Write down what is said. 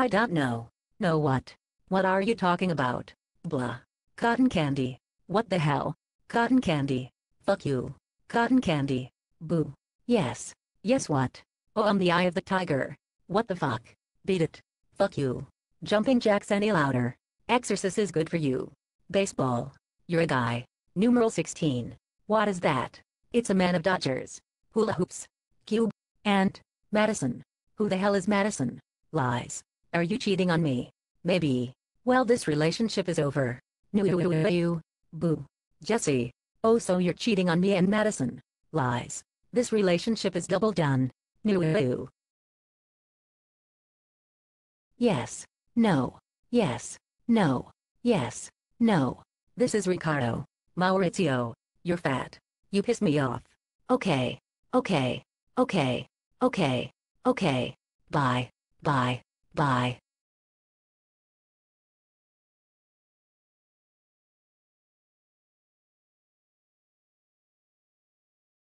I don't know. Know what? What are you talking about? Blah. Cotton candy. What the hell? Cotton candy. Fuck you. Cotton candy. Boo. Yes. Yes what? Oh I'm the eye of the tiger. What the fuck? Beat it. Fuck you. Jumping jacks any louder. Exercise is good for you. Baseball. You're a guy. Numeral 16. What is that? It's a man of Dodgers. Hula hoops. Cube. And. Madison. Who the hell is Madison? Lies. Are you cheating on me? Maybe. Well this relationship is over. you. Boo. Jesse. Oh so you're cheating on me and Madison. Lies. This relationship is double done. you. Yes. No. Yes. No. Yes. No. This is Ricardo. Maurizio. You're fat. You piss me off. Okay. Okay. Okay. Okay. Okay. Bye. Bye. Bye.